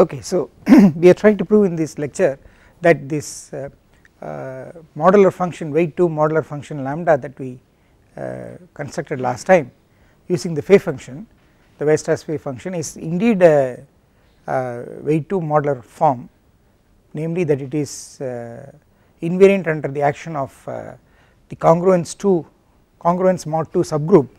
Okay, so we are trying to prove in this lecture that this uh, uh, modular function weight 2 modular function lambda that we uh, constructed last time using the phase function the Weierstrass phase function is indeed a, a weight 2 modular form namely that it is uh, invariant under the action of uh, the congruence 2 congruence mod 2 subgroup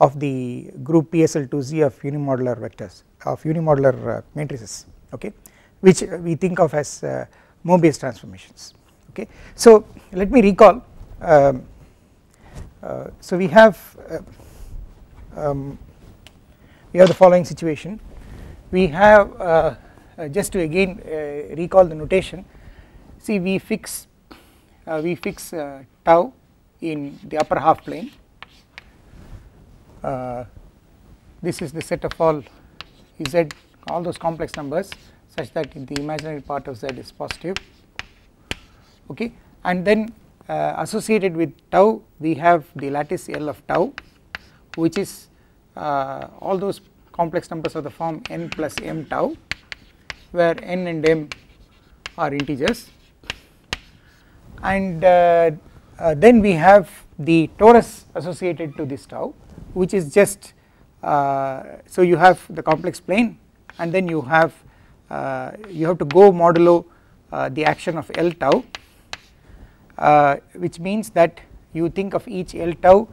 of the group PSL2Z of unimodular vectors of unimodular uh, matrices okay which we think of as uh, Mobius transformations okay. So let me recall um, uh, so we have uh, um, we have the following situation we have uh, uh, just to again recall the notation see we fix we fix tau in the upper half plane this is the set of all z all those complex numbers such that the imaginary part of z is positive. Okay? And then uh, associated with tau we have the lattice L of tau which is uh, all those complex numbers of the form n plus m tau where n and m are integers. And uh, uh then we have the torus associated to this tau which is just uh, so you have the complex plane and then you have uh, you have to go modulo uh, the action of L tau uh, which means that you think of each L tau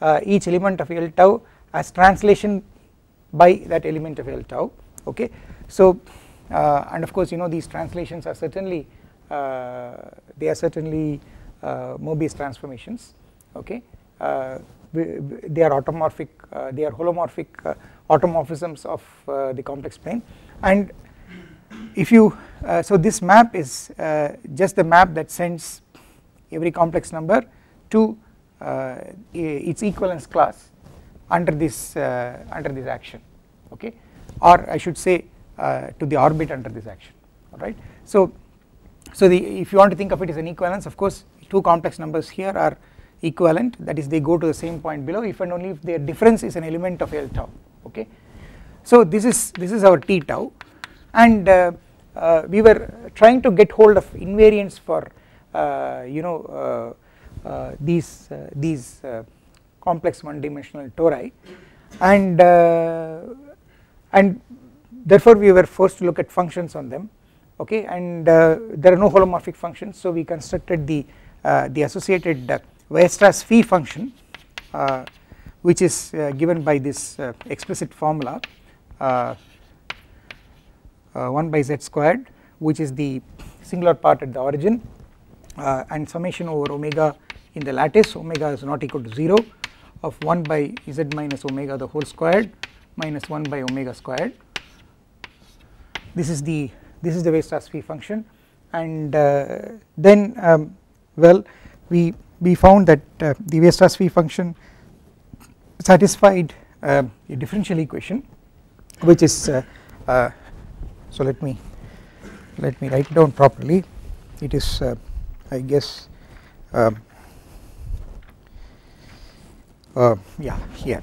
uh, each element of L tau as translation by that element of L tau okay. So uh, and of course you know these translations are certainly uh, they are certainly Mobius transformations okay they are automorphic they are holomorphic automorphisms of the complex plane. And if you uh, so this map is uh, just the map that sends every complex number to uh, its equivalence class under this uh, under this action okay? Or I should say uh, to the orbit under this action alright. So so the if you want to think of it as an equivalence of course two complex numbers here are equivalent. That is they go to the same point below if and only if their difference is an element of L tau okay. So this is this is our T tau and uh, uh, we were trying to get hold of invariants for uh, you know these these complex one dimensional tori and and therefore we were forced to look at functions on them okay and uh, there are no holomorphic functions so we constructed the uh, the associated uh, Weierstrass phi function which is given by this explicit formula uh, 1 by z squared which is the singular part at the origin uh, and summation over omega in the lattice. Omega is not equal to 0 of 1 by z minus omega the whole squared minus 1 by omega squared. This is the this is the Weierstrass function. And uh, then um, well we we found that uh, the Weierstrass function satisfied uh, a differential equation which is uh, uh, so let me let me write down properly. It is uh, I guess um, uh, yeah here.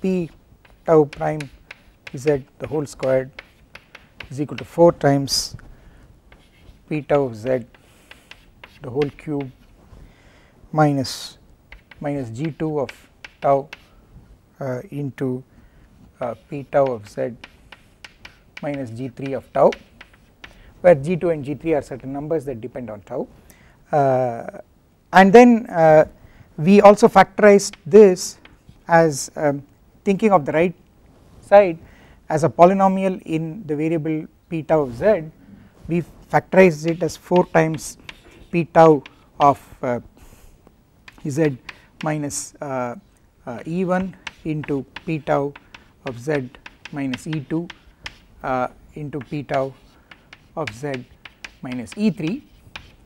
P tau prime z the whole squared is equal to 4 times p tau z the whole cube minus minus g2 of tau uh, into uh, p tau of z minus g3 of tau where g2 and g3 are certain numbers that depend on tau. Uh, and then uh, we also factorized this as um, thinking of the right side as a polynomial in the variable p tau of z. We factorized it as 4 times p tau of uh, z minus uh, uh, e1 into p tau of z minus e2 uh, into p tau of z minus e3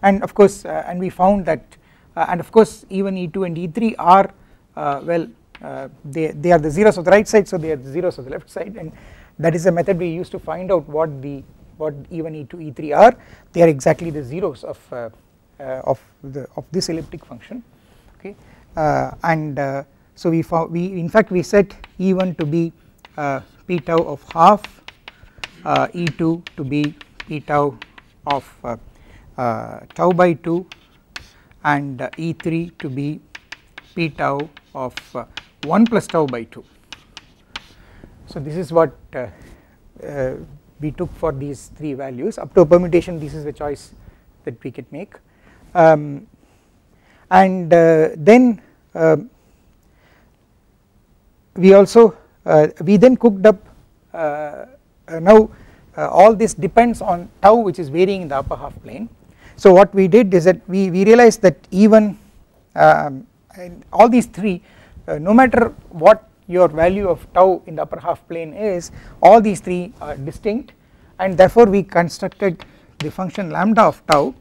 and of course and we found that and of course E1, e2 and e3 are well uh, they, they are the zeros of the right side so they are the zeros of the left side. And that is a method we use to find out what the what E1 E2 E3 are. They are exactly the zeros of uh, uh, of the of this elliptic function. Okay and uh, so we we in fact we set E1 to be p tau of half E2 to be p tau of tau by 2 and E3 to be p tau of 1 plus tau by 2 so this is what uh, uh, we took for these three values. Up to a permutation this is the choice that we could make. Um, and uh, then um, we also uh, we then cooked up uh, uh, now all this depends on tau which is varying in the upper half plane. So what we did is that we, we realized that even um, all these three no matter what your value of tau in the upper half plane is all these three are distinct. And therefore we constructed the function lambda of tau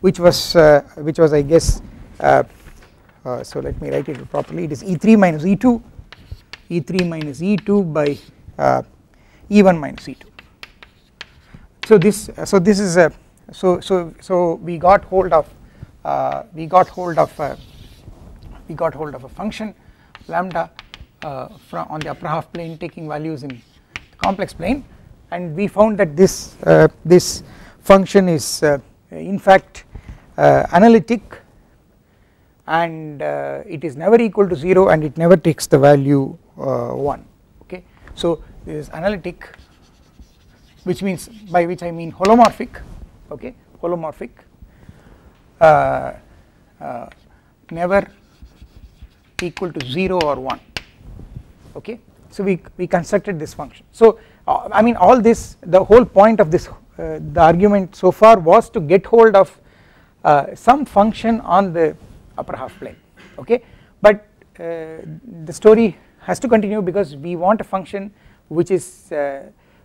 which was uh, which was I guess uh, uh, so let me write it properly. It is E3 minus E2 E3 minus E2 by uh, E1 minus E2 so this so this is a so so so we got hold of uh, we got hold of a, we got hold of a function lambda uh, from on the upper half plane taking values in the complex plane. And we found that this uh, this function is uh, in fact analytic and it is never equal to 0 and it never takes the value 1 okay. So this is analytic which means by which I mean holomorphic okay? Holomorphic uh, uh, never equal to 0 or 1 okay? So we, we constructed this function. So uh, I mean all this the whole point of this uh, the argument so far was to get hold of uh, some function on the upper half plane okay? But uh, the story has to continue because we want a function which is uh,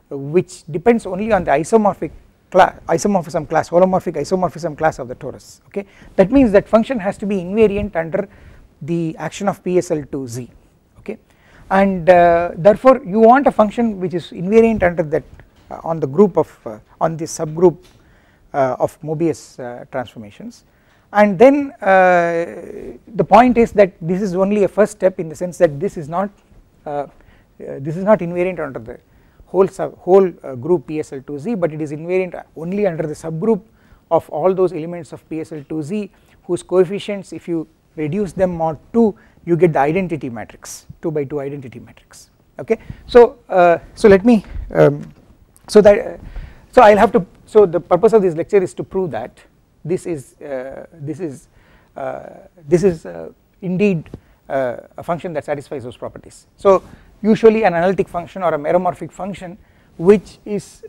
which depends only on the isomorphic class isomorphism class holomorphic isomorphism class of the torus okay? That means that function has to be invariant under the action of PSL to Z okay? And uh, therefore you want a function which is invariant under that uh, on the group of uh, on this subgroup uh, of Mobius transformations and then uh, the point is that this is only a first step in the sense that this is not this is not invariant under the whole sub whole group PSL2Z but it is invariant only under the subgroup of all those elements of PSL2Z whose coefficients if you reduce them mod 2 you get the identity matrix 2 by 2 identity matrix. Okay? So uh, so let me um, so that uh, so I'll have to so the purpose of this lecture is to prove that this is uh, this is uh, this is uh, indeed a function that satisfies those properties. So usually an analytic function or a meromorphic function which is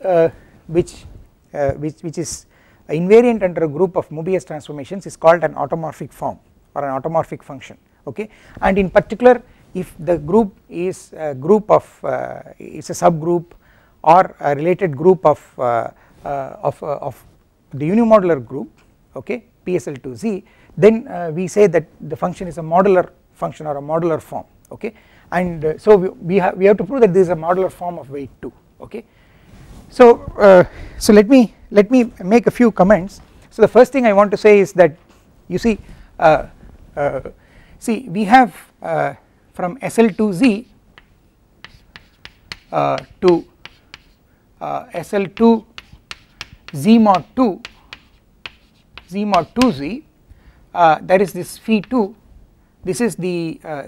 which which which is invariant under a group of Mobius transformations is called an automorphic form or an automorphic function okay? And in particular if the group is a group of uh, is a subgroup or a related group of uh, uh, of, of the unimodular group okay PSL2Z then uh, we say that the function is a modular function or a modular form okay? And uh, so we, we have we have to prove that this is a modular form of weight 2 okay? So so let me let me make a few comments. So the first thing I want to say is that you see See we have uh, from SL2Z uh, to uh, SL2 Z mod 2 Z mod 2Z uh, that is this phi 2 this is the uh,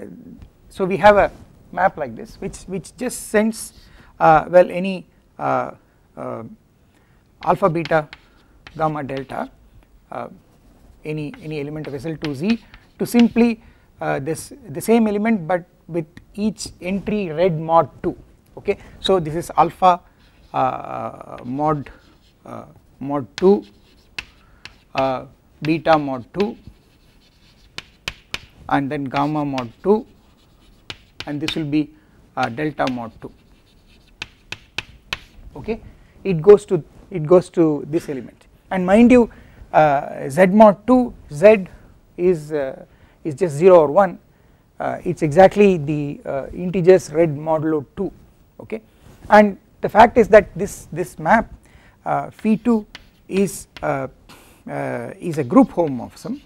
so we have a map like this which which just sends uh, well any alpha beta gamma delta any any element of SL2Z to simply uh, this the same element but with each entry read mod 2 okay? So this is alpha uh, mod uh, mod 2 uh, beta mod 2 and then gamma mod 2 and this will be uh, delta mod 2 okay? It goes to it goes to this element. And mind you uh, z mod 2 z is is just 0 or 1 uh, it is exactly the uh, integers read modulo 2 okay? And the fact is that this this map uh, phi 2 is uh, uh, is a group homomorphism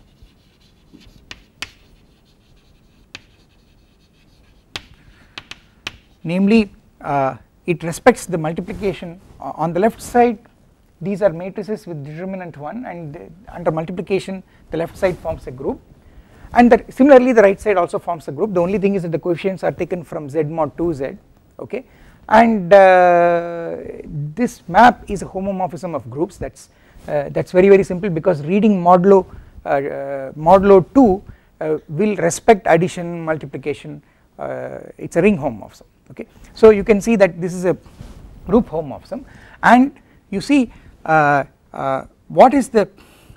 namely uh, it respects the multiplication uh, on the left side these are matrices with determinant 1 and the, under multiplication the left side forms a group. And that similarly the right side also forms a group. The only thing is that the coefficients are taken from z mod 2z okay? And uh, this map is a homomorphism of groups. That's uh, that's very very simple because reading modulo uh, uh modulo 2 uh, will respect addition multiplication uh, it's a ring homomorphism okay? So you can see that this is a group homomorphism and you see what is the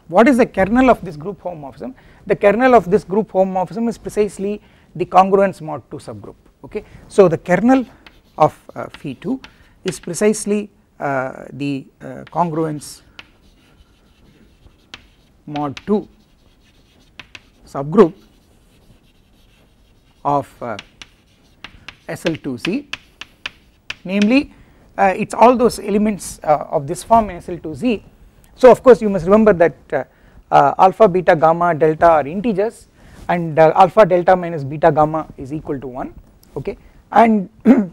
what is the kernel of this group homomorphism the kernel of this group homomorphism is precisely the congruence mod 2 subgroup okay? So the kernel of uh, phi 2 is precisely uh, the uh, congruence mod 2 subgroup of SL2Z namely uh, it is all those elements uh, of this form in SL2Z. So of course you must remember that uh, alpha beta gamma delta are integers and alpha delta minus beta gamma is equal to 1 okay and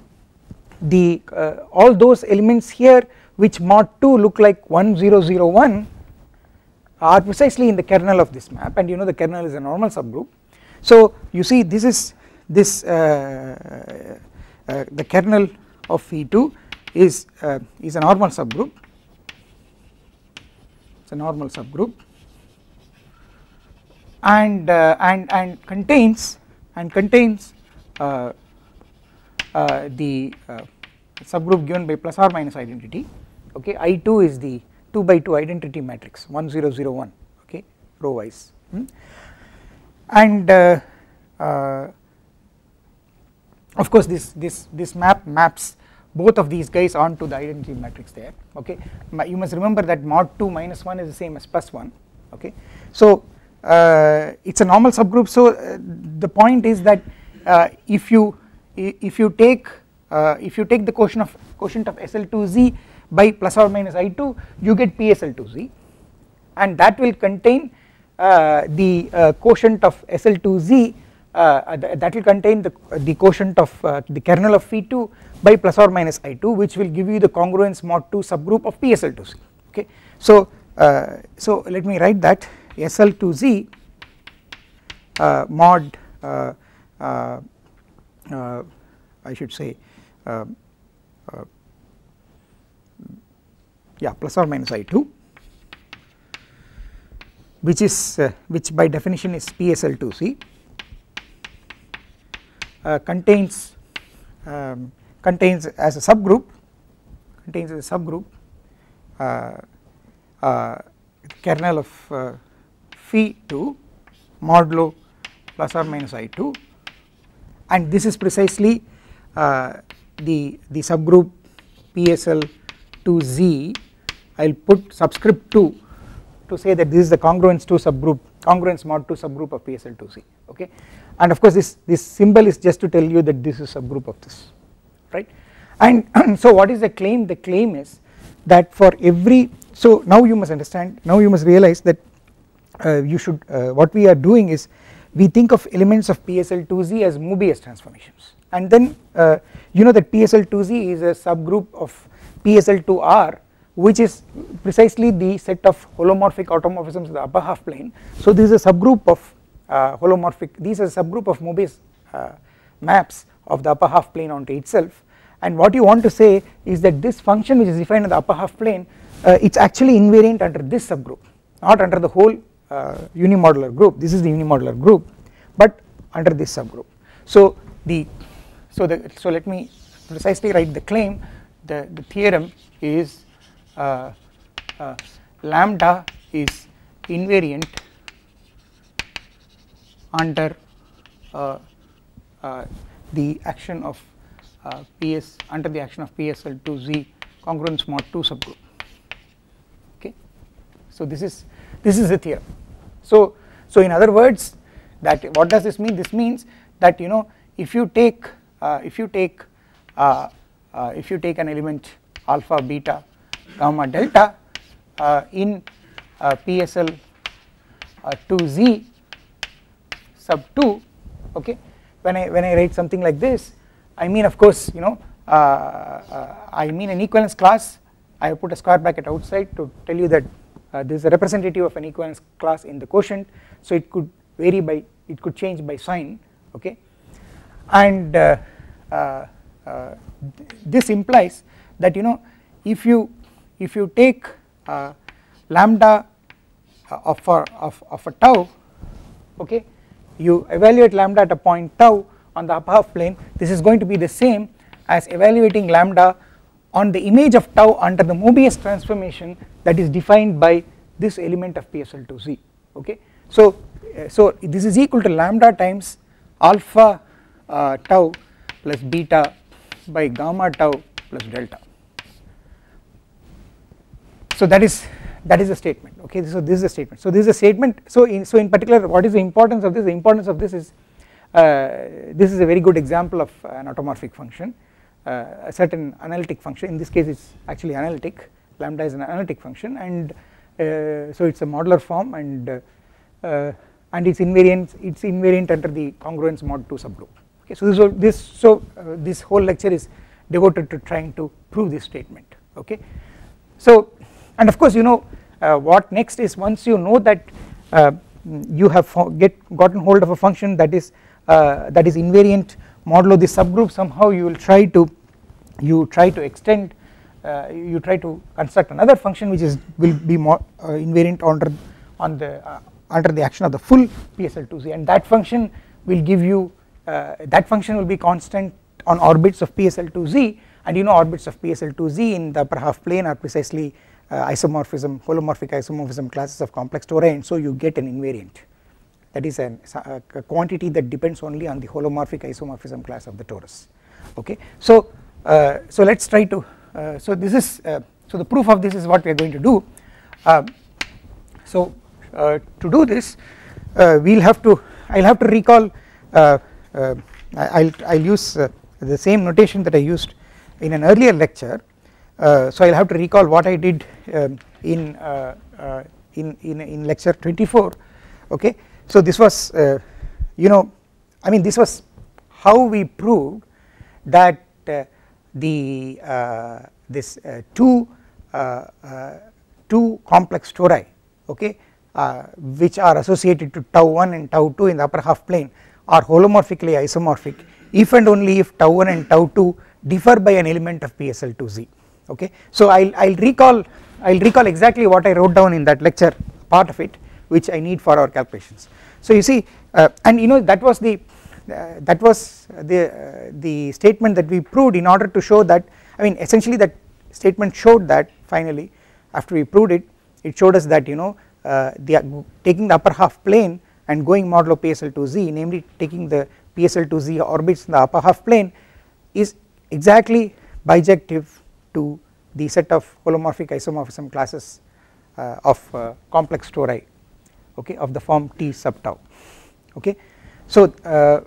the uh, all those elements here which mod 2 look like 1001 are precisely in the kernel of this map and you know the kernel is a normal subgroup. So you see this is this uh, uh, the kernel of phi 2 is uh, is a normal subgroup. It's a normal subgroup. And uh, and and contains and contains uh, uh, the subgroup given by plus or minus identity. Okay I2 is the 2 by 2 identity matrix 1001 okay row wise hmm. and uh, uh, of course this this this map maps both of these guys onto the identity matrix there okay. You must remember that mod 2 minus 1 is the same as plus 1 okay. So uh, it's a normal subgroup. So uh, the point is that if you if you take uh, if you take the quotient of quotient of SL2Z by plus or minus I2 you get PSL2Z and that will contain uh, the uh, quotient of SL2Z uh, that will contain the, the quotient of uh, the kernel of phi2 by plus or minus I2 which will give you the congruence mod 2 subgroup of PSL2Z okay. So, uh, so let me write that SL2Z mod uh, I should say uh, uh, yeah plus or minus I2 which is uh, which by definition is PSL2C uh, contains um, contains as a subgroup contains as a subgroup uh, kernel of phi 2 modulo plus or minus I2 and this is precisely uh, the the subgroup PSL to Z I will put subscript 2 to say that this is the congruence 2 subgroup congruence mod 2 subgroup of PSL to Z okay? And of course this this symbol is just to tell you that this is subgroup of this right? And so what is the claim? The claim is that for every so now you must understand now you must realize that uh, you should uh, what we are doing is we think of elements of PSL2Z as Mobius transformations. And then uh, you know that PSL2Z is a subgroup of PSL2R which is precisely the set of holomorphic automorphisms of the upper half plane. So this is a subgroup of uh, holomorphic these are a subgroup of Mobius uh, maps of the upper half plane onto itself. And what you want to say is that this function which is defined in the upper half plane uh, it's actually invariant under this subgroup not under the whole uh, unimodular group. This is the unimodular group but under this subgroup. So the so the so let me precisely write the claim. The the theorem is lambda is invariant under uh, uh the action of uh, PS under the action of PSL to Z congruence mod 2 subgroup. Okay? So this is this is the theorem. So so in other words that what does this mean? This means that you know if you take uh, if you take uh, uh, if you take an element alpha beta gamma delta uh, in uh, PSL 2z sub 2 okay? When I when I write something like this I mean of course you know I mean an equivalence class. I put a square bracket outside to tell you that uh, this is a representative of an equivalence class in the quotient. So it could vary by it could change by sign okay? And uh, uh, uh this implies that you know if you if you take uh, lambda of a, of, of a tau okay you evaluate lambda at a point tau on the upper half plane this is going to be the same as evaluating lambda on the image of tau under the Mobius transformation that is defined by this element of PSL2Z okay. So, uh, so this is equal to lambda times alpha uh, tau plus beta by gamma tau plus delta. So that is that is a statement okay? So this is a statement. So this is a statement. So in so in particular what is the importance of this? The importance of this is uh, this is a very good example of an automorphic function uh, a certain analytic function. In this case it is actually analytic. Lambda is an analytic function and uh, so it is a modular form and uh, and its invariant it's invariant under the congruence mod 2 subgroup okay? So this this so uh, this whole lecture is devoted to trying to prove this statement okay? So and of course you know uh, what next is once you know that uh, you have get gotten hold of a function that is that is invariant modulo the subgroup somehow you will try to you try to extend uh, you try to construct another function which is will be more uh, invariant under on the uh, under the action of the full PSL2Z and that function will give you that function will be constant on orbits of PSL2Z and you know orbits of PSL2Z in the upper half plane are precisely isomorphism holomorphic isomorphism classes of complex tori and so you get an invariant. That is an, a quantity that depends only on the holomorphic isomorphism class of the torus. Okay. So, uh, so let us try to uh, so this is uh, so the proof of this is what we are going to do. Um, so uh, to do this uh, we will have to I will have to recall uh, I will I will use the same notation that I used in an earlier lecture so I will have to recall what I did um, in, in in in lecture 24 okay? So this was uh, you know I mean this was how we proved that uh, the uh, this uh, two uh, uh, two complex tori okay which are associated to tau 1 and tau 2 in the upper half plane are holomorphically isomorphic if and only if tau 1 and tau 2 differ by an element of PSL2Z okay. So I will I'll recall I will recall exactly what I wrote down in that lecture part of it which I need for our calculations. So you see uh, and you know that was the uh, that was the uh, the statement that we proved in order to show that I mean essentially that statement showed that finally after we proved it it showed us that you know uh, the taking the upper half plane and going modulo PSL to z namely taking the PSL to z orbits in the upper half plane is exactly bijective to the set of holomorphic isomorphism classes uh, of uh, complex tori okay of the form T sub tau okay. So uh,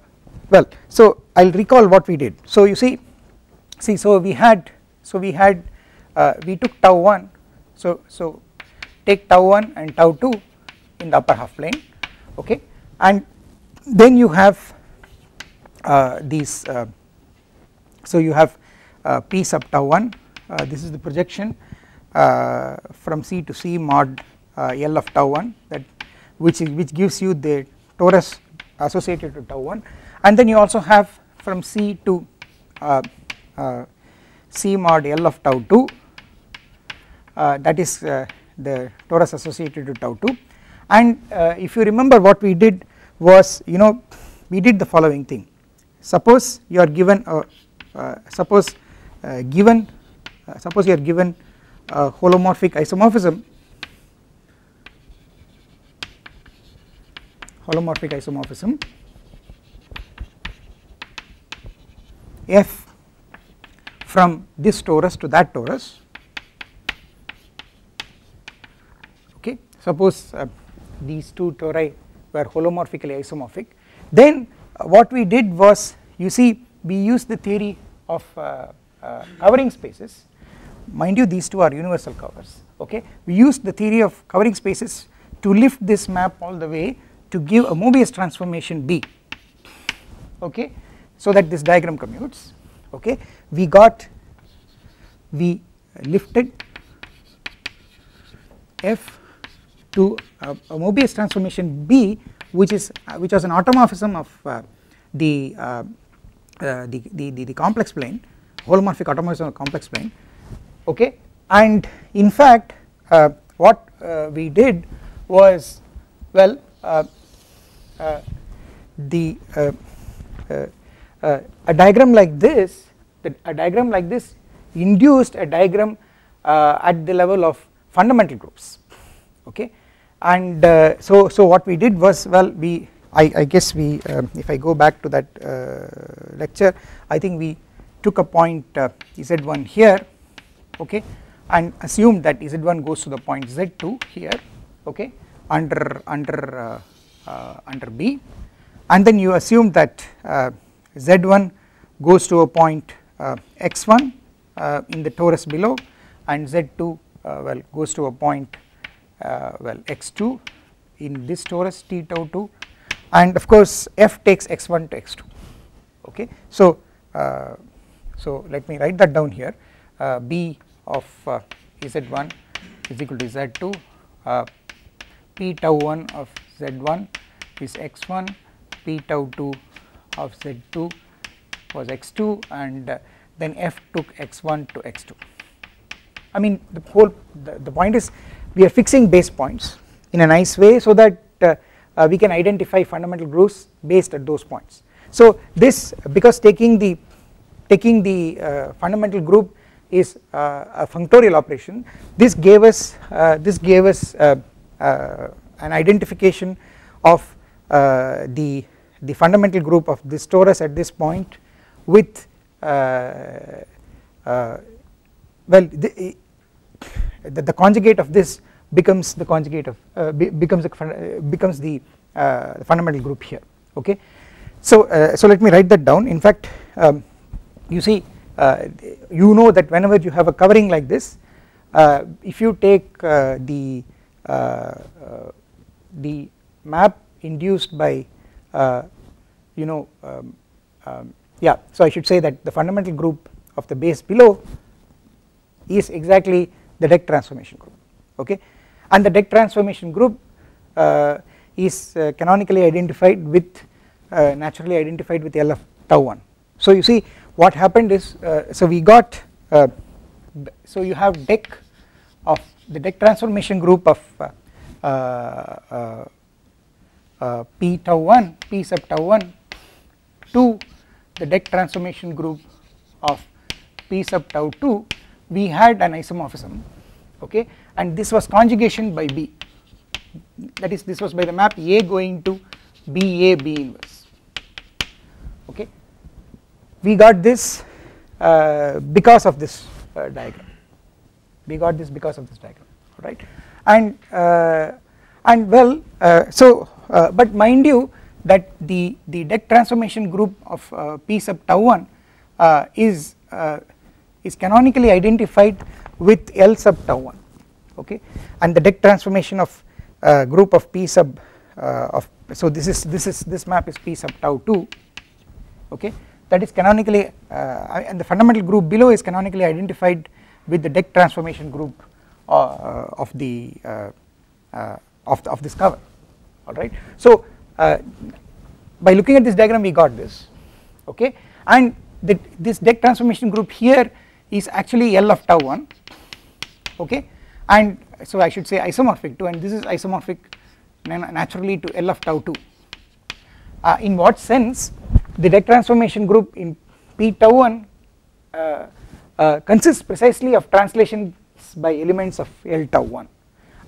well so I will recall what we did so you see see so we had so we had uh, we took tau 1 so so take tau 1 and tau 2 in the upper half plane okay and then you have uh, these uh, so you have p sub tau 1 uh, this is the projection uh, from C to C mod L of tau 1 that which is which gives you the torus associated to tau 1 and then you also have from C to uh, uh, C mod L of tau 2 uh, that is uh, the torus associated to tau 2 and uh, if you remember what we did was you know we did the following thing. Suppose you are given a uh, suppose given suppose you are given holomorphic isomorphism. Holomorphic isomorphism. F from this torus to that torus. Okay suppose uh, these two tori were holomorphically isomorphic. Then uh, what we did was you see we used the theory of uh, uh covering spaces mind you these two are universal covers okay? We used the theory of covering spaces to lift this map all the way to give a Mobius transformation B okay? So that this diagram commutes okay? We got we lifted f to a, a Mobius transformation B which is uh, which was an automorphism of uh, the, uh, uh the, the, the the complex plane holomorphic automorphism of complex plane okay? And in fact uh, what uh, we did was well the a diagram like this a diagram like this induced a diagram at the level of fundamental groups. Okay? And uh, so so what we did was well we I, I guess we uh, if I go back to that uh, lecture I think we took a point uh, z1 here okay? And assume that z1 goes to the point z2 here okay? Under under uh, uh, under b. And then you assume that z1 goes to a point x1 in the torus below. And z2 well goes to a point uh, well x2 in this torus t tau 2 and of course f takes x1 to x2 okay? So uh, so let me write that down here. Uh, b of uh, z1 is equal to z2 uh, p tau 1 of z1 is x1 p tau 2 of z2 was x2 and uh, then f took x1 to x2 I mean the whole the, the point is we are fixing base points in a nice way so that uh, uh, we can identify fundamental groups based at those points. So this because taking the taking the uh, fundamental group is uh, a functorial operation. This gave us uh, this gave us uh, an identification of the the fundamental group of this torus at this point with well the, the, the conjugate of this becomes the conjugate of uh, be, becomes the uh, becomes the uh, fundamental group here okay? So uh, so let me write that down. In fact um, you see uh, you know that whenever you have a covering like this uh, if you take the the map induced by you know um, um, yeah so I should say that the fundamental group of the base below is exactly the deck transformation group okay? And the deck transformation group uh, is uh, canonically identified with uh, naturally identified with L of tau 1 so you see what happened is uh, so we got uh, so you have deck of the deck transformation group of uh, p tau 1 p sub tau 1 to the deck transformation group of p sub tau 2 we had an isomorphism okay? And this was conjugation by B. That is this was by the map A going to B A B inverse okay we got this uh, because of this uh, diagram. We got this because of this diagram right and uh, and well uh, so uh, but mind you that the the deck transformation group of uh, P sub tau 1 is is canonically identified with L sub tau 1 okay? And the deck transformation of group of P sub of so this is this is this map is P sub tau 2 okay that is canonically uh, and the fundamental group below is canonically identified with the deck transformation group uh, of the uh, uh, of, the, of this cover. Alright so by looking at this diagram we got this. Okay? And the, this deck transformation group here is actually L of tau 1 okay? And so I should say isomorphic to and this is isomorphic naturally to L of tau 2 uh, in what sense the deck transformation group in P tau 1 uh, uh, consists precisely of translations by elements of L tau 1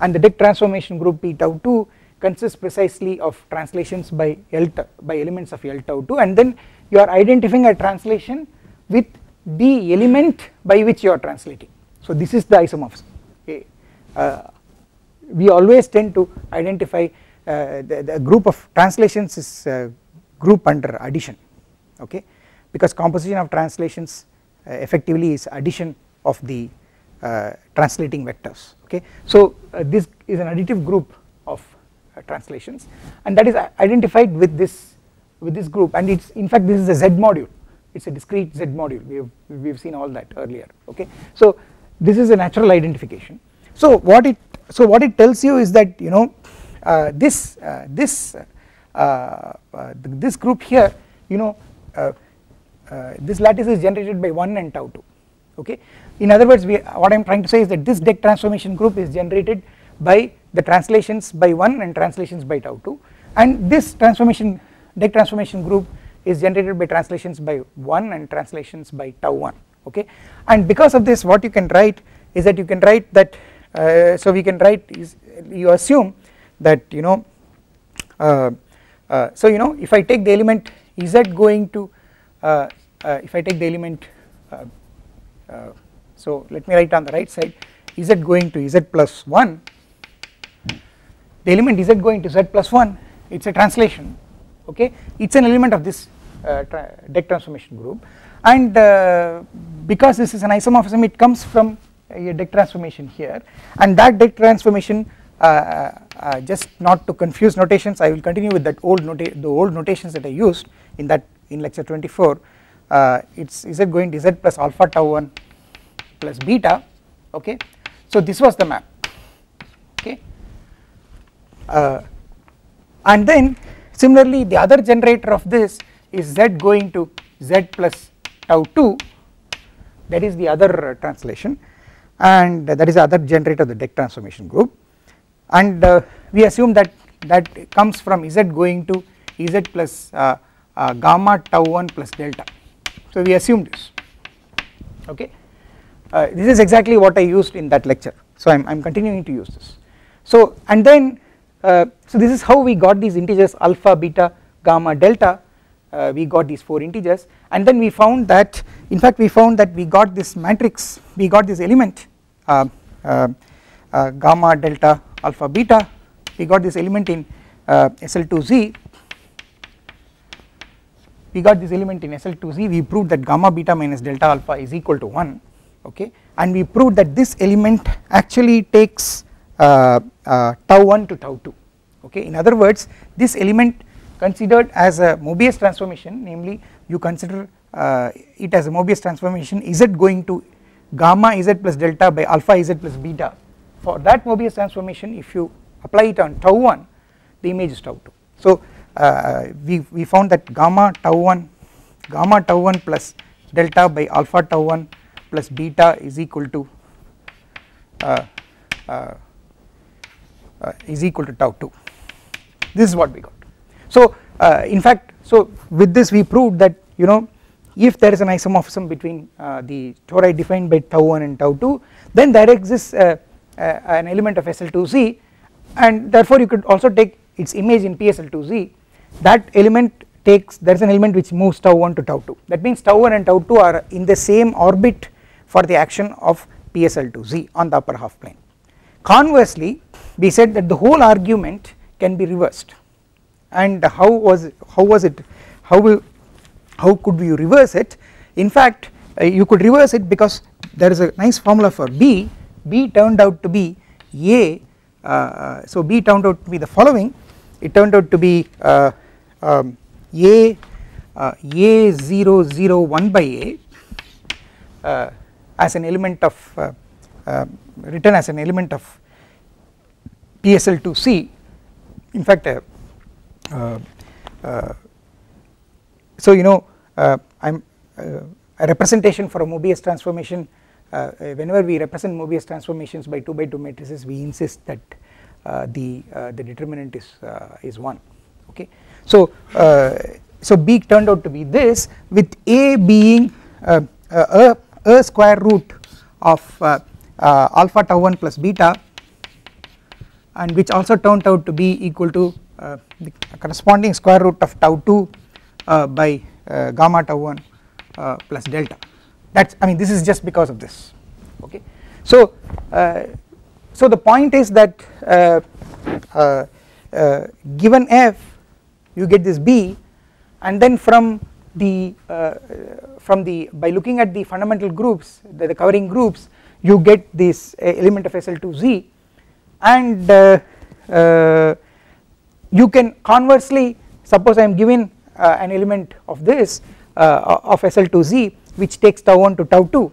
and the deck transformation group P tau 2 consists precisely of translations by L tau, by elements of L tau 2 and then you are identifying a translation with the element by which you are translating. So this is the isomorphism. Okay. Uh, we always tend to identify uh, the, the, group of translations is uh, group under addition okay because composition of translations effectively is addition of the uh, translating vectors okay. So uh, this is an additive group of uh, translations and that is identified with this with this group and it's in fact this is a Z module it's a discrete Z module we have we have seen all that earlier okay. So this is a natural identification so what it so what it tells you is that you know uh, this uh, this uh, this group here you know this lattice is generated by 1 and tau 2 okay? In other words we what I am trying to say is that this deck transformation group is generated by the translations by 1 and translations by tau 2 and this transformation deck transformation group is generated by translations by 1 and translations by tau 1 okay? And because of this what you can write is that you can write that uh, so we can write is you assume that you know uh, uh, so you know if I take the element z going to uh, uh, if I take the element uh, so let me write on the right side z going to z plus 1 the element z going to z plus 1 it is a translation okay? It is an element of this tra deck transformation group. And because this is an isomorphism it comes from a deck transformation here. And that deck transformation uh, uh, uh, just not to confuse notations I will continue with that old the old notations that I used in that in lecture 24 uh, it's z going to z plus alpha tau 1 plus beta? Okay. So this was the map. Okay. Uh, and then similarly the other generator of this is z going to z plus tau 2 that is the other translation. And that is the other generator of the deck transformation group and uh, we assume that that comes from z going to z plus uh, uh, gamma tau 1 plus delta. So we assume this. Okay? This is exactly what I used in that lecture. So I am continuing to use this. So and then uh, so this is how we got these integers alpha beta gamma delta. Uh, we got these 4 integers. And then we found that in fact we found that we got this matrix we got this element uh, gamma delta alpha beta. We got this element in SL2Z we got this element in SL2Z we proved that gamma beta minus delta alpha is equal to 1 okay? And we proved that this element actually takes uh, uh, tau 1 to tau 2 okay? In other words this element considered as a Mobius transformation namely you consider uh, it as a Mobius transformation. Is it going to gamma z plus delta by alpha z plus beta for that Mobius transformation if you apply it on tau 1 the image is tau 2 so uh, we, we found that gamma tau 1 gamma tau 1 plus delta by alpha tau 1 plus beta is equal to uh, uh, uh is equal to tau 2 this is what we got. So uh, in fact so with this we proved that you know if there is an isomorphism between uh, the tori defined by tau 1 and tau 2 then there exists an element of SL2Z and therefore you could also take its image in PSL2Z that element takes there is an element which moves tau 1 to tau 2 that means tau 1 and tau 2 are in the same orbit for the action of PSL2Z on the upper half plane. Conversely we said that the whole argument can be reversed. And how was how was it how will how could you reverse it? In fact uh, you could reverse it because there is a nice formula for B B turned out to be A uh, uh so B turned out to be the following. It turned out to be uh, um, A uh, A 0 0 1 by A uh, as an element of written as an element of PSL2C in fact so you know uh, I am uh, a representation for a Mobius transformation uh, whenever we represent Mobius transformations by 2 by 2 matrices we insist that the the determinant is is 1 okay. So so B turned out to be this with A being a, a square root of alpha tau 1 plus beta and which also turned out to be equal to uh, the corresponding square root of tau 2 uh, by uh, gamma tau 1 uh, plus delta that is I mean this is just because of this okay. So uh, so the point is that given f you get this b and then from the from the by looking at the fundamental groups the, the covering groups you get this element of SL2Z and uh, uh, you can conversely suppose I am given uh, an element of this uh, of SL2Z which takes tau 1 to tau 2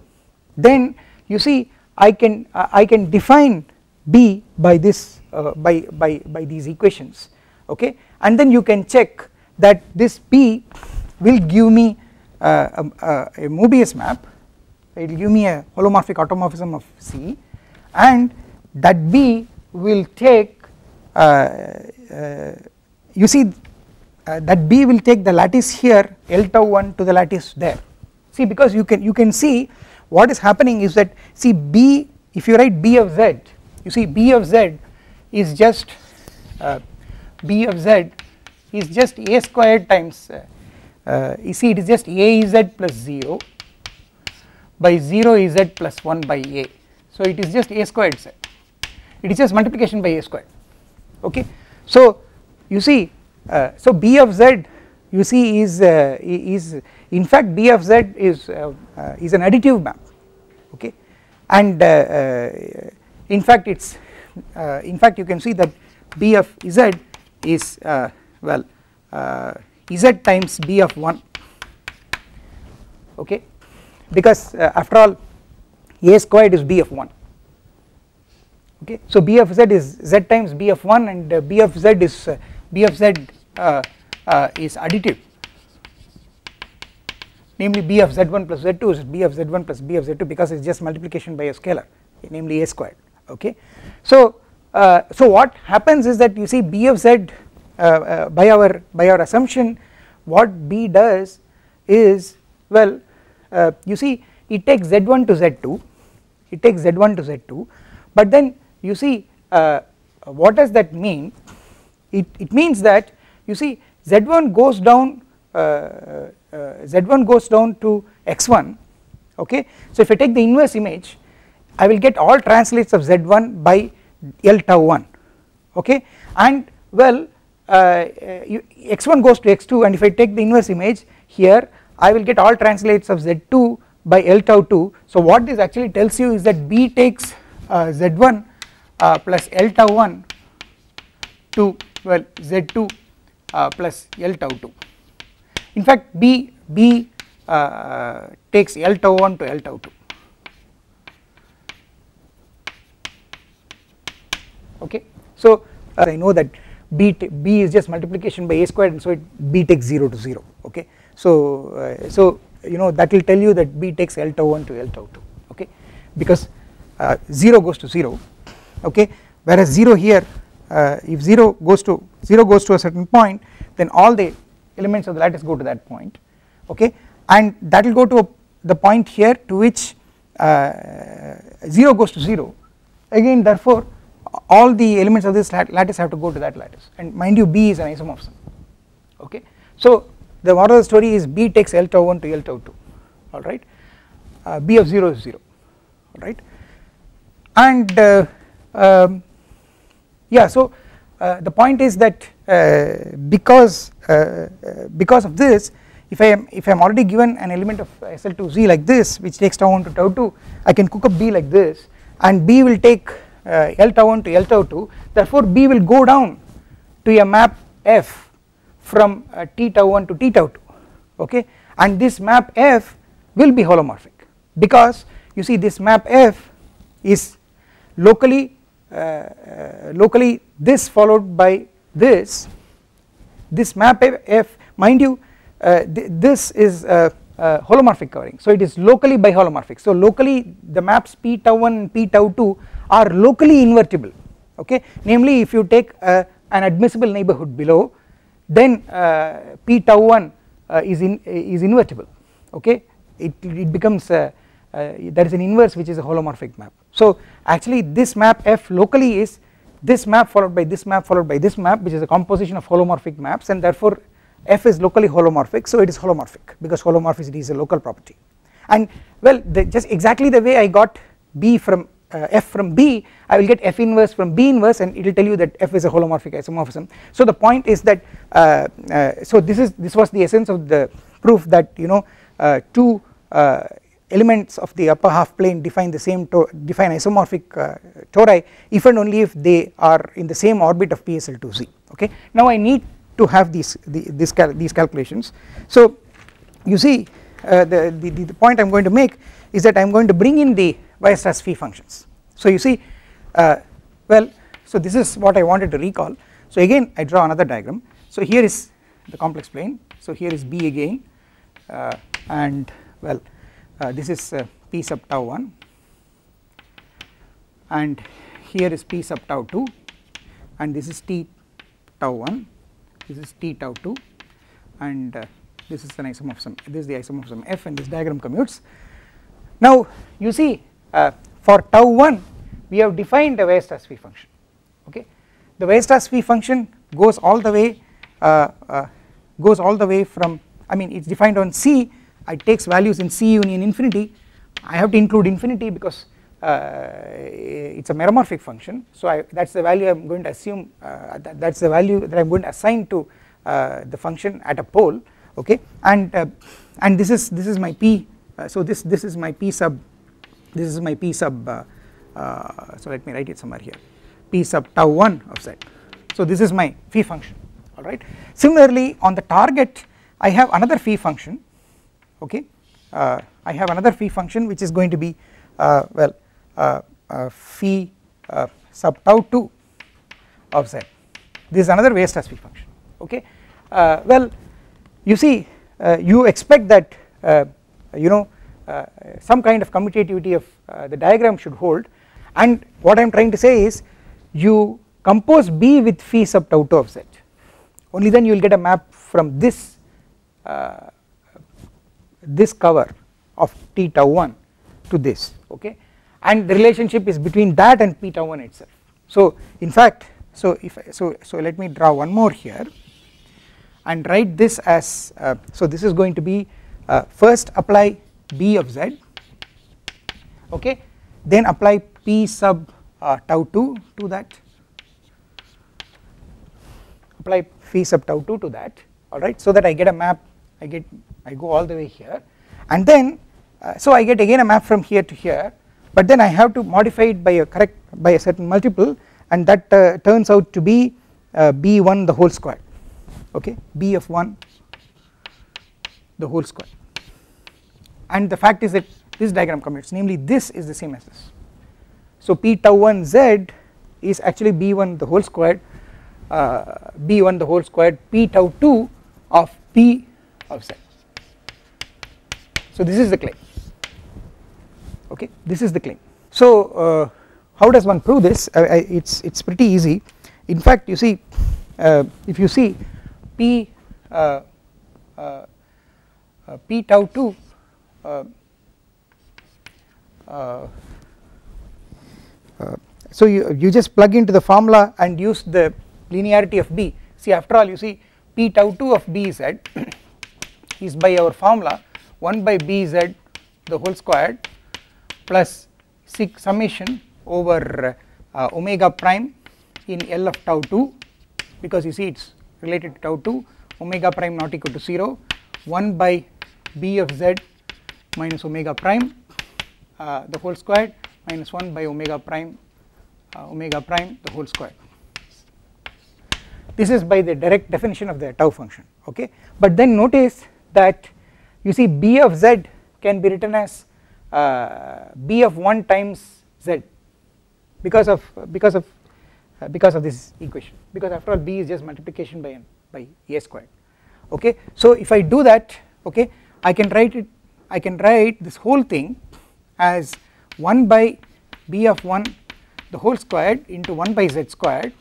then you see I can uh, I can define B by this uh, by by by these equations okay? And then you can check that this B will give me a, a Mobius map. It will give me a holomorphic automorphism of C. And that B will take uh, uh, you see uh, that B will take the lattice here L tau 1 to the lattice there see because you can you can see what is happening is that see B if you write B of Z you see B of Z is just uh, B of Z is just A squared times uh, uh, you see it is just A Z plus 0 by 0 Z plus 1 by A. So it is just A squared Z it is just multiplication by A squared. Okay? So you see uh, so B of Z you see is uh, is in fact B of Z is uh, uh is an additive map okay? And uh, uh, in fact it's in fact you can see that B of Z is well Z times B of 1 okay? Because after all A squared is B of 1 okay? So b of z is z times b of 1 and uh, b of z is uh, b of z uh, uh, is additive namely b of z1 plus z2 is b of z1 plus b of z2 because it is just multiplication by a scalar namely a squared okay? So uh, so what happens is that you see b of z uh, by our by our assumption what b does is well you see it takes z1 to z2 it takes z1 to z2 but then you see uh, what does that mean? It, it means that you see z1 goes down uh, uh, z1 goes down to x1 okay? So if I take the inverse image I will get all translates of z1 by L tau 1 okay? And well uh, you, x1 goes to x2 and if I take the inverse image here I will get all translates of z2 by L tau 2 so what this actually tells you is that B takes uh, z1 uh, plus L tau 1 to well Z2 uh, plus L tau 2 in fact B B uh, takes L tau 1 to L tau 2 okay? So uh, I know that B, B is just multiplication by a squared and so it B takes 0 to 0 okay? So uh, so you know that will tell you that B takes L tau 1 to L tau 2 okay? Because uh, 0 goes to 0 okay? Whereas 0 here uh, if 0 goes to 0 goes to a certain point then all the elements of the lattice go to that point okay? And that will go to a, the point here to which uh, 0 goes to 0 again therefore all the elements of this lattice have to go to that lattice. And mind you B is an isomorphism okay? So the moral of the story is B takes L tau 1 to L tau 2 alright uh, B of 0 is 0 alright and uh, um, yeah so uh, the point is that uh, because because of this if I am if I am already given an element of SL2Z like this which takes tau 1 to tau 2 I can cook up B like this and B will take uh, L tau 1 to L tau 2 therefore B will go down to a map F from T tau 1 to T tau 2 okay? And this map F will be holomorphic because you see this map F is locally uh, uh, locally this followed by this this map f mind you uh, th this is holomorphic covering. So it is locally biholomorphic. So locally the maps p tau 1 and p tau 2 are locally invertible okay? Namely if you take uh, an admissible neighborhood below then uh, p tau 1 uh, is in is invertible okay? It, it becomes there is an inverse which is a holomorphic map. So actually this map f locally is this map followed by this map followed by this map which is a composition of holomorphic maps and therefore f is locally holomorphic so it is holomorphic because holomorphicity is a local property. And well the, just exactly the way I got b from uh, f from b I will get f inverse from b inverse and it will tell you that f is a holomorphic isomorphism. So the point is that uh, uh, so this is this was the essence of the proof that you know uh, two uh, elements of the upper half plane define the same define isomorphic uh, tori if and only if they are in the same orbit of PSL2Z okay. Now I need to have these the, this cal these calculations. So you see uh, the, the, the point I am going to make is that I am going to bring in the Weierstrass phi functions. So you see uh, well so this is what I wanted to recall. So again I draw another diagram. So here is the complex plane. So here is B again. Uh, and well this is uh, p sub tau 1 and here is p sub tau 2 and this is t tau 1 this is t tau 2 and uh, this is an isomorphism. This is the isomorphism f and this diagram commutes. Now you see uh, for tau 1 we have defined a Weierstrass phi function. Okay? The Weierstrass phi function goes all the way uh, uh, goes all the way from I mean it is defined on C it takes values in C union infinity. I have to include infinity because uh, it is a meromorphic function. So I, that is the value I am going to assume uh, that, that is the value that I am going to assign to uh, the function at a pole okay? And uh, and this is this is my p uh, so this this is my p sub this is my p sub uh, so let me write it somewhere here. P sub tau 1 of z. So this is my phi function alright similarly on the target I have another phi function okay. Uh, I have another phi function which is going to be uh, well uh, uh phi uh, sub tau 2 of z. This is another Weierstrass phi function. Okay. Uh, well you see you expect that you know some kind of commutativity of the diagram should hold. And what I am trying to say is you compose B with phi sub tau 2 of z. Only then you will get a map from this uh, this cover of t tau 1 to this okay? And the relationship is between that and p tau 1 itself. So in fact so if so so let me draw one more here and write this as uh, so this is going to be uh, first apply b of z okay? Then apply p sub uh, tau 2 to that. Apply phi sub tau 2 to that alright? So that I get a map I get I go all the way here. And then uh, so I get again a map from here to here but then I have to modify it by a correct by a certain multiple and that uh, turns out to be uh, b1 the whole square. Okay? B of 1 the whole square. And the fact is that this diagram commutes namely this is the same as this. So p tau 1 z is actually b1 the whole squared uh, b1 the whole squared p tau 2 of p z so this is the claim. Okay? This is the claim. So uh, how does one prove this? Uh, it's it's pretty easy. In fact you see uh, if you see p uh, uh, uh, p tau 2 so you you just plug into the formula and use the linearity of b. See after all you see p tau 2 of b z is by our formula 1 by bz the whole squared plus summation over uh, omega prime in L of tau 2 because you see it is related to tau 2 omega prime not equal to 0 1 by b of z minus omega prime uh, the whole squared minus 1 by omega prime uh, omega prime the whole square this is by the direct definition of the tau function okay? But then notice that you see b of z can be written as uh, b of 1 times z because of because of uh, because of this equation. Because after all b is just multiplication by n by a squared. Okay? So if I do that okay I can write it I can write this whole thing as 1 by b of 1 the whole squared into 1 by z squared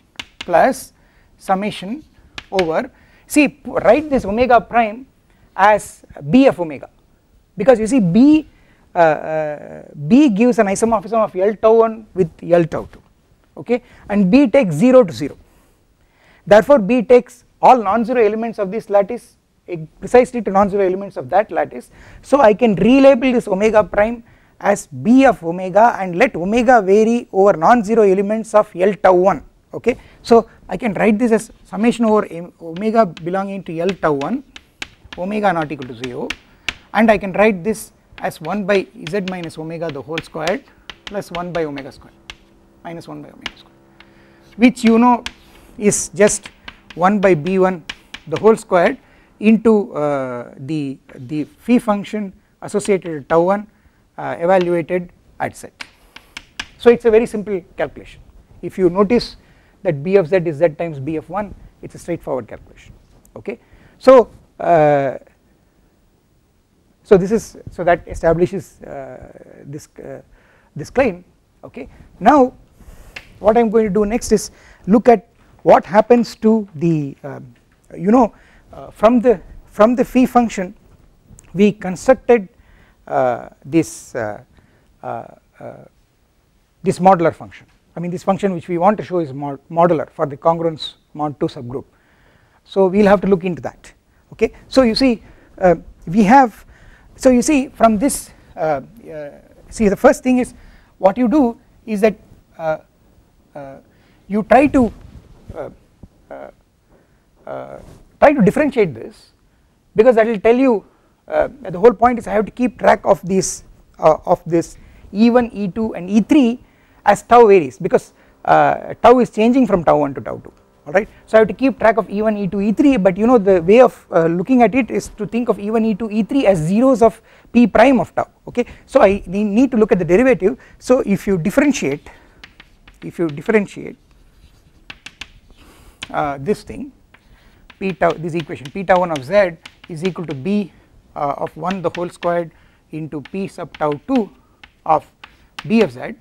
plus summation over see write this omega prime as b of omega. Because you see b uh, uh, b gives an isomorphism of L tau 1 with L tau 2 okay? And b takes 0 to 0 therefore b takes all non-zero elements of this lattice precisely to non-zero elements of that lattice. So I can relabel this omega prime as b of omega and let omega vary over non-zero elements of L tau 1 okay? So I can write this as summation over omega belonging to L tau 1 omega not equal to 0 and I can write this as 1 by z minus omega the whole squared plus 1 by omega square minus 1 by omega square which you know is just 1 by b1 the whole squared into uh, the the phi function associated with tau 1 uh, evaluated at z. So it is a very simple calculation if you notice that b of z is z times b of 1 it is a straightforward calculation okay. So uh, so this is so that establishes uh, this uh, this claim okay. Now what I am going to do next is look at what happens to the um, you know uh, from the from the phi function we constructed uh, this this modular function. I mean this function which we want to show is mod modular for the congruence mod 2 subgroup. So we will have to look into that okay? So you see uh, we have so you see from this uh, uh, see the first thing is what you do is that you try to try to differentiate this because that will tell you uh, the whole point is I have to keep track of these uh, of this E1, E2 and E3 as tau varies because uh, tau is changing from tau 1 to tau 2 alright. So I have to keep track of E1, E2, E3 but you know the way of uh, looking at it is to think of E1, E2, E3 as zeros of P prime of tau okay. So I need to look at the derivative so if you differentiate if you differentiate uh, this thing p tau this equation p tau 1 of z is equal to b uh, of 1 the whole squared into p sub tau 2 of b of z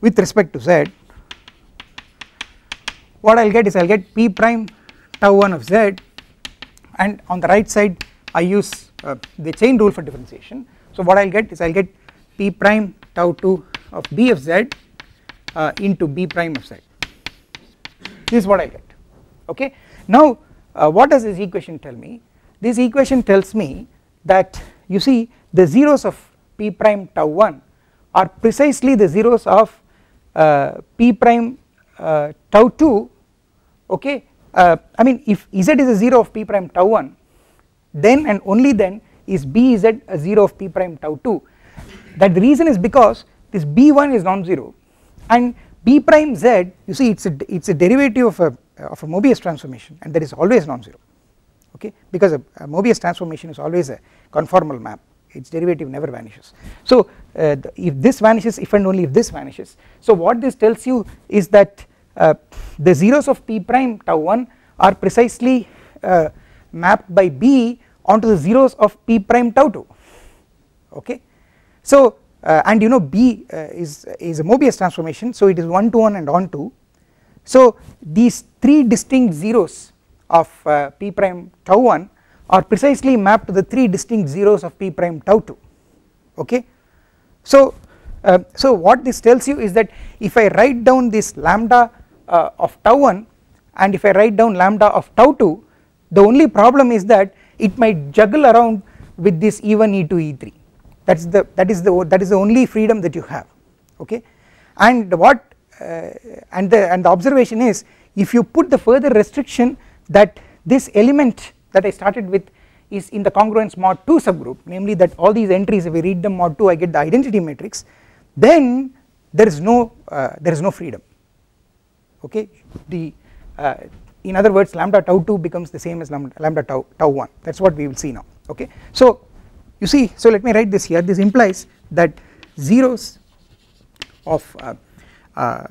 with respect to z what I will get is I will get p prime tau 1 of z and on the right side I use uh, the chain rule for differentiation. So what I will get is I will get p prime tau 2 of b of z uh, into b prime of z. This is what I get okay? Now uh, what does this equation tell me? This equation tells me that you see the zeros of p prime tau 1 are precisely the zeros of uh, p prime uh, tau 2 okay? Uh, I mean if z is a 0 of p prime tau 1 then and only then is b z a 0 of p prime tau 2 that the reason is because this b1 is non-zero. And b prime z you see it is a it is a derivative of a of a Mobius transformation and that is always non-zero. Okay? Because a, a, Mobius transformation is always a conformal map. Its derivative never vanishes. So uh, the, if this vanishes if and only if this vanishes. So what this tells you is that uh, the zeros of p prime tau 1 are precisely uh, mapped by b onto the zeros of p prime tau 2 okay. So uh, and you know b uh, is is a Mobius transformation so it is 1 to 1 and on to so these 3 distinct zeros of uh, p prime tau 1 are precisely mapped to the 3 distinct zeros of p prime tau 2 okay. So, so what this tells you is that if I write down this lambda uh, of tau 1 and if I write down lambda of tau 2 the only problem is that it might juggle around with this E1 E2 E3 that is the that is the that is the only freedom that you have okay? And what uh, and the and the observation is if you put the further restriction that this element that I started with is in the congruence mod 2 subgroup namely that all these entries if I read them mod 2 I get the identity matrix then there is no uh, there is no freedom okay? The uh, in other words lambda tau 2 becomes the same as lambda, lambda tau, tau 1 that is what we will see now. Okay. So you see so let me write this here. This implies that zeros of uh, uh,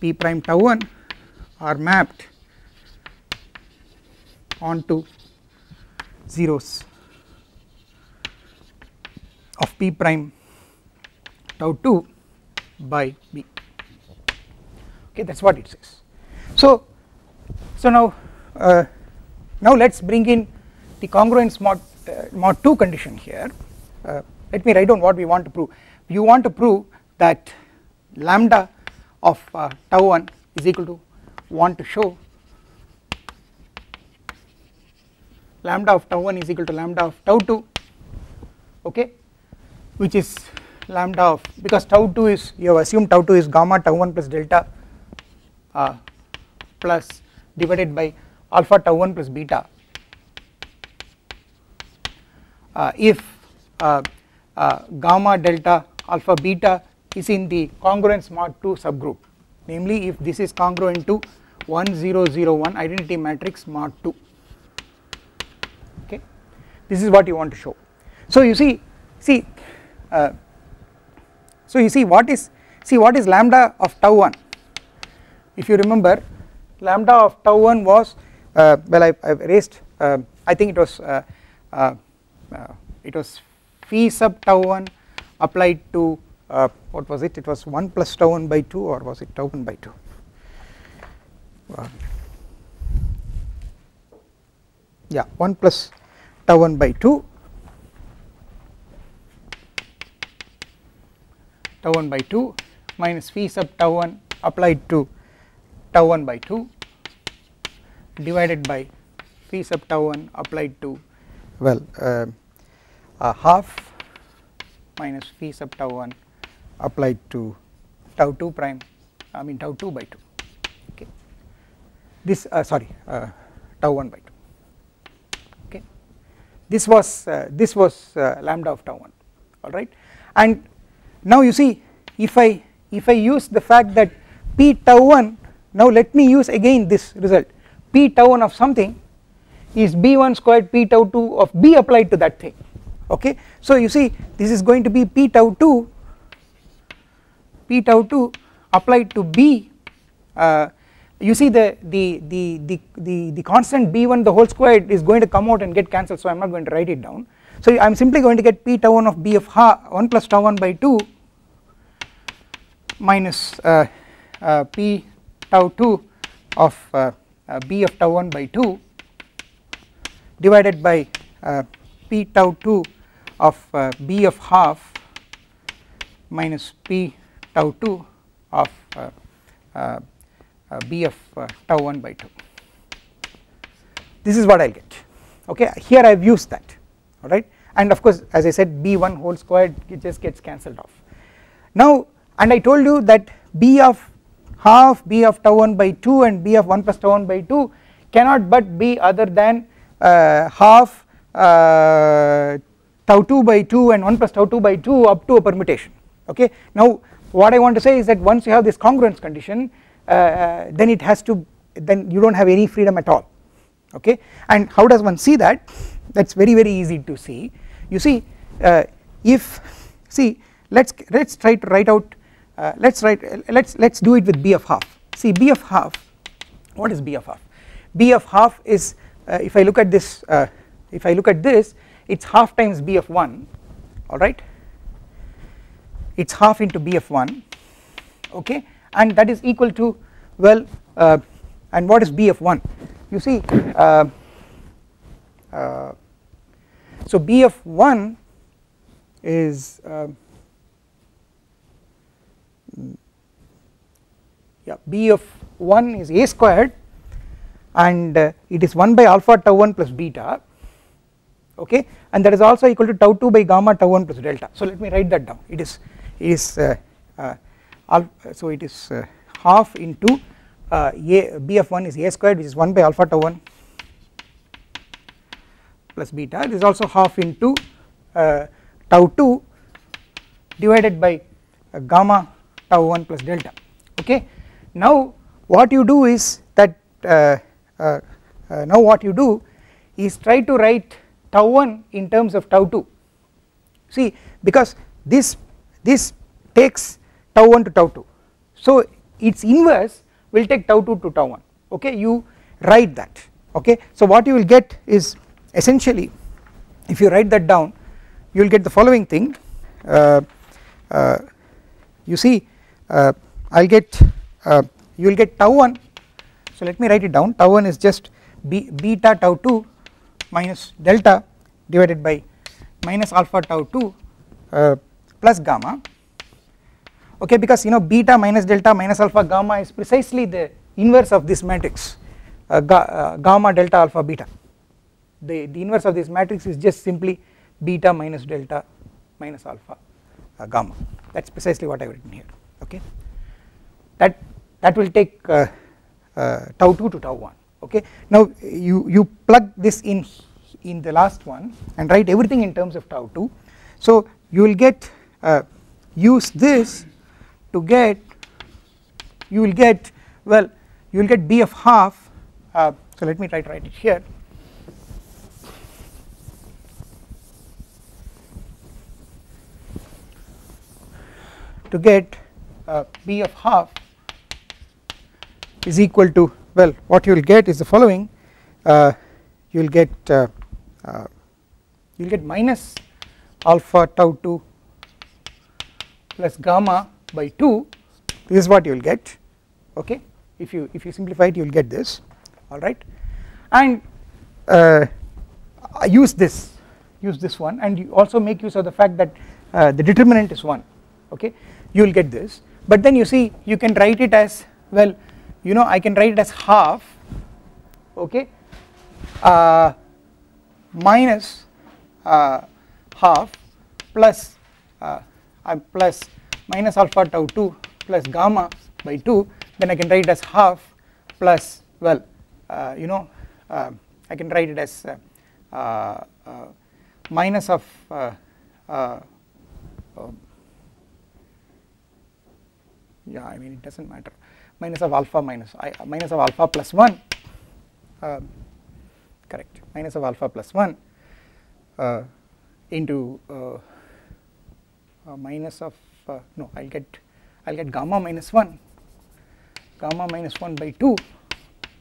p prime tau 1 are mapped onto zeros of p prime tau 2 by b okay that is what it says. So, so now uh, now let us bring in the congruence mod, uh, mod 2 condition here. Uh, let me write down what we want to prove. You want to prove that lambda of uh, tau 1 is equal to want to show lambda of tau 1 is equal to lambda of tau 2 okay which is lambda of because tau 2 is you have assumed tau 2 is gamma tau 1 plus delta uh, plus divided by alpha tau 1 plus beta. Uh, if uh, uh, gamma delta alpha beta is in the congruence mod 2 subgroup namely if this is congruent to 1001 identity matrix mod 2 okay? This is what you want to show. So you see see uh, so you see what is see what is lambda of tau 1 if you remember lambda of tau 1 was uh, well I have erased uh, I think it was uh, uh, uh, it was phi sub tau 1 applied to what was it? It was 1 plus tau 1 by 2 or was it tau 1 by 2 yeah 1 plus tau 1 by 2 tau 1 by 2 minus phi sub tau 1 applied to tau 1 by 2 divided by phi sub tau 1 applied to well uh, uh, half minus phi sub tau 1 applied to tau 2 prime I mean tau 2 by 2 okay. This uh, sorry uh, tau 1 by 2 okay. This was uh, this was uh, lambda of tau 1 alright and now you see if I if I use the fact that p tau 1 now let me use again this result. P tau 1 of something is b1 squared p tau 2 of b applied to that thing. Okay? So you see this is going to be p tau 2 p tau 2 applied to b uh, you see the, the the the the the constant b1 the whole squared is going to come out and get cancelled so I am not going to write it down. So I am simply going to get p tau 1 of b of half 1 plus tau 1 by 2 minus uh, uh, p tau 2 of uh, uh, b of tau 1 by 2 divided by uh, p tau 2 of uh, b of half minus p tau 2 of b of tau 1 by 2 this is what I will get. Okay here I have used that. Alright and of course as I said b1 whole squared it just gets cancelled off. Now and I told you that b of half b of tau 1 by 2 and b of 1 plus tau 1 by 2 cannot but be other than uh, half uh, tau 2 by 2 and 1 plus tau 2 by 2 up to a permutation. Okay? Now what I want to say is that once you have this congruence condition uh, uh then it has to then you do not have any freedom at all. Okay? And how does one see that? That is very very easy to see. You see uh, if see let us let us try to write out uh, let us write let us let us do it with b of half. See b of half what is b of half? B of half is uh, if I look at this uh, if I look at this it is half times b of 1 alright it is half into b of 1 okay? And that is equal to well uh, and what is b of 1 you see uh, uh, so b of 1 is yeah b of 1 is a squared and uh, it is 1 by alpha tau 1 plus beta okay? And that is also equal to tau 2 by gamma tau 1 plus delta. So let me write that down. It is it is uh, uh, so it is uh, half into uh, a b of 1 is a squared which is 1 by alpha tau 1 plus beta. This is also half into uh, tau 2 divided by gamma tau 1 plus delta okay now what you do is that uh, uh, uh, now what you do is try to write tau 1 in terms of tau 2 see because this this takes tau 1 to tau 2 so its inverse will take tau 2 to tau 1 okay you write that. Okay so what you will get is essentially if you write that down you will get the following thing. Uh, uh, you see uh, I will get uh, you will get tau 1 so let me write it down. Tau 1 is just b beta tau 2 minus delta divided by minus alpha tau 2 uh, plus gamma. Okay because you know beta minus delta minus alpha gamma is precisely the inverse of this matrix uh, ga, uh, gamma delta alpha beta. The, the inverse of this matrix is just simply beta minus delta minus alpha uh, gamma. That is precisely what I have written here. Okay? That that will take uh, uh, tau 2 to tau 1 okay? Now you you plug this in in the last one and write everything in terms of tau 2 so you will get uh, use this to get you will get well you will get b of half uh, so let me try to write it here. To get uh, b of half is equal to well what you will get is the following. Uh, you will get uh, uh you will get minus alpha tau 2 plus gamma by 2 this is what you will get. Okay? If you if you simplify it you will get this. Alright and uh, use this use this one. And you also make use of the fact that uh, the determinant is 1 okay? You will get this. But then you see you can write it as well you know I can write it as half okay uh, minus uh, half plus uh, plus minus alpha tau 2 plus gamma by 2 then I can write it as half plus well uh, you know uh, I can write it as uh, minus of yeah I mean it does not matter minus of alpha minus I minus of alpha plus 1 uh, correct. Minus of alpha plus 1 uh, into uh, uh minus of uh, no I will get I will get gamma minus 1 gamma minus 1 by 2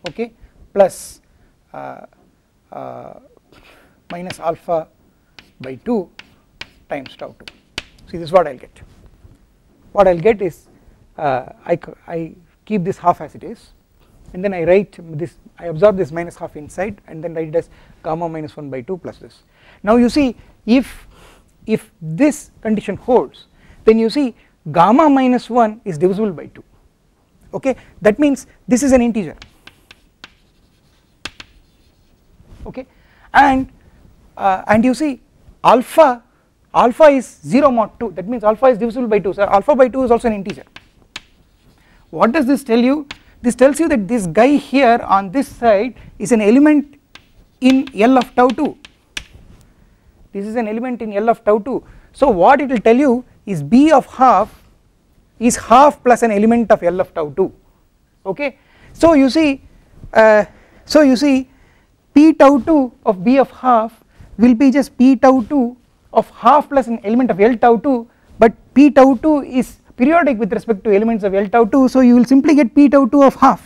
okay plus uh, minus alpha by 2 times tau 2 see this is what I will get. What I will get is uh, I, I keep this half as it is. And then I write this I absorb this minus half inside and then write it as gamma minus 1 by 2 plus this. Now you see if if this condition holds then you see gamma minus 1 is divisible by 2 okay? That means this is an integer. Okay? And uh, and you see alpha alpha is 0 mod 2 that means alpha is divisible by 2 so alpha by 2 is also an integer what does this tell you? This tells you that this guy here on this side is an element in L of tau 2 this is an element in L of tau 2 so what it will tell you is B of half is half plus an element of L of tau 2 okay? So you see uh, so you see P tau 2 of B of half will be just P tau 2 of half plus an element of L tau 2 but P tau 2 is periodic with respect to elements of L tau 2 so you will simply get p tau 2 of half.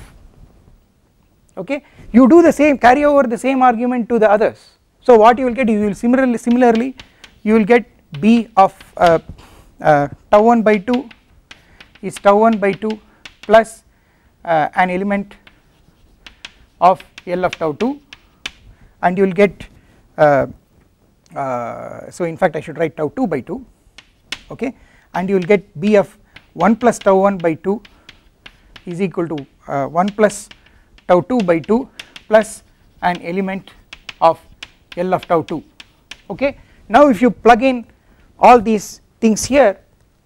Okay? You do the same carry over the same argument to the others. So what you will get you will similarly similarly you will get b of uh, uh, tau 1 by 2 is tau 1 by 2 plus uh, an element of L of tau 2 and you will get uh, uh, so in fact I should write tau 2 by 2 okay and you will get b of 1 plus tau 1 by 2 is equal to uh, 1 plus tau 2 by 2 plus an element of L of tau 2 okay. Now if you plug in all these things here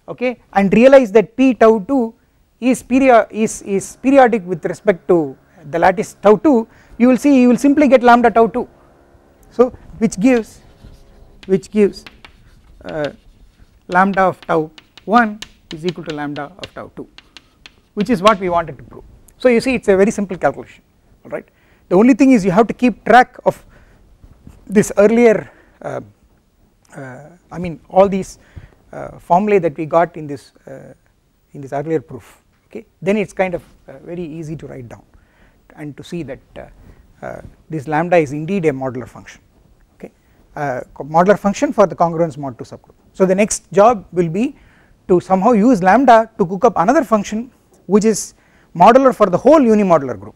okay and realize that p tau 2 is, period is, is periodic with respect to the lattice tau 2 you will see you will simply get lambda tau 2 so which gives which gives uh, lambda of tau 1 is equal to lambda of tau 2 which is what we wanted to prove. So you see it is a very simple calculation alright the only thing is you have to keep track of this earlier uh, uh, I mean all these uh, formulae that we got in this uh, in this earlier proof okay then it is kind of uh, very easy to write down and to see that uh, this lambda is indeed a modular function okay modular function for the congruence mod 2 subgroup. So the next job will be to somehow use lambda to cook up another function which is modular for the whole unimodular group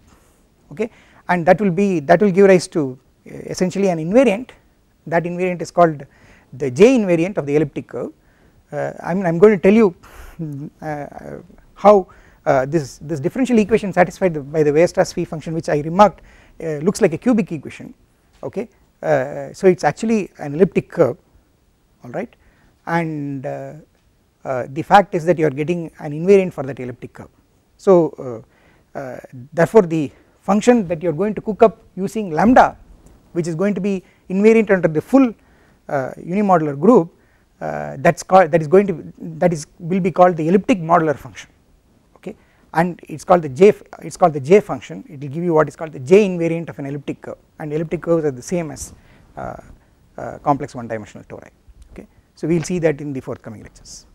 okay? And that will be that will give rise to uh, essentially an invariant. That invariant is called the J invariant of the elliptic curve. Uh, I am I'm going to tell you uh, how uh, this this differential equation satisfied by the Weierstrass phi function which I remarked uh, looks like a cubic equation okay? Uh, so it is actually an elliptic curve alright and uh, the fact is that you are getting an invariant for that elliptic curve. So uh, uh, therefore the function that you are going to cook up using lambda which is going to be invariant under the full unimodular group uh, that's called that is going to that is will be called the elliptic modular function. Okay? And it's called the j it's called the j function. It will give you what is called the j invariant of an elliptic curve. And elliptic curves are the same as uh, uh, complex one dimensional tori so, we will see that in the forthcoming lectures.